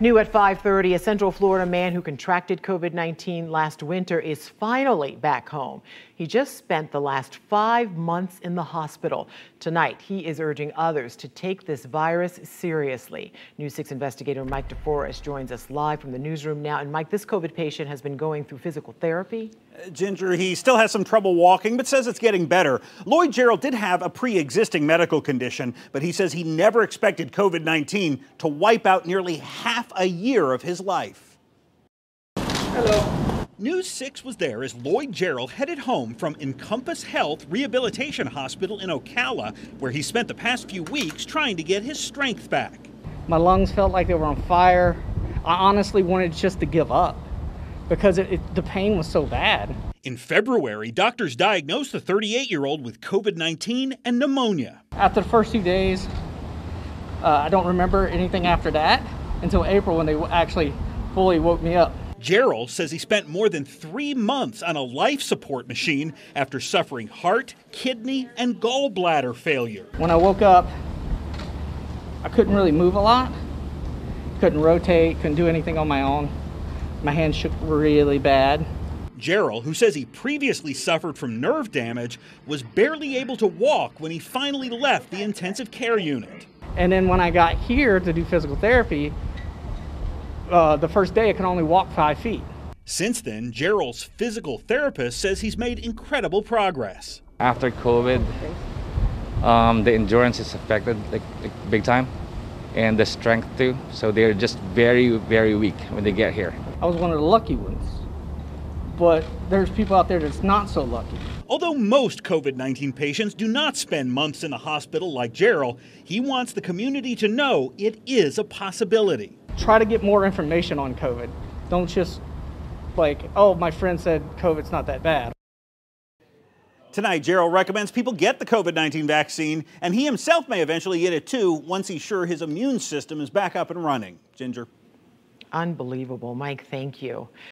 New at 5:30, a Central Florida man who contracted COVID-19 last winter is finally back home. He just spent the last 5 months in the hospital. Tonight, he is urging others to take this virus seriously. News 6 investigator Mike DeForest joins us live from the newsroom now. And Mike, this COVID patient has been going through physical therapy. Uh, Ginger, he still has some trouble walking, but says it's getting better. Lloyd Gerald did have a pre existing medical condition, but he says he never expected COVID 19 to wipe out nearly half a year of his life. Hello. News 6 was there as Lloyd Gerald headed home from Encompass Health Rehabilitation Hospital in Ocala, where he spent the past few weeks trying to get his strength back. My lungs felt like they were on fire. I honestly wanted just to give up because it, it, the pain was so bad. In February, doctors diagnosed the 38 year old with COVID 19 and pneumonia. After the first two days, uh, I don't remember anything after that until April when they actually fully woke me up. Gerald says he spent more than three months on a life support machine after suffering heart, kidney, and gallbladder failure. When I woke up, I couldn't really move a lot, couldn't rotate, couldn't do anything on my own. My hands shook really bad. Gerald, who says he previously suffered from nerve damage, was barely able to walk when he finally left the intensive care unit. And then when I got here to do physical therapy, uh, the first day I can only walk five feet. Since then, Gerald's physical therapist says he's made incredible progress. After COVID, um, the endurance is affected like, like big time and the strength too. So they're just very, very weak when they get here. I was one of the lucky ones. But there's people out there that's not so lucky. Although most COVID 19 patients do not spend months in the hospital like Gerald, he wants the community to know it is a possibility. Try to get more information on COVID. Don't just like, oh, my friend said COVID's not that bad. Tonight, Gerald recommends people get the COVID 19 vaccine, and he himself may eventually get it too once he's sure his immune system is back up and running. Ginger. Unbelievable. Mike, thank you.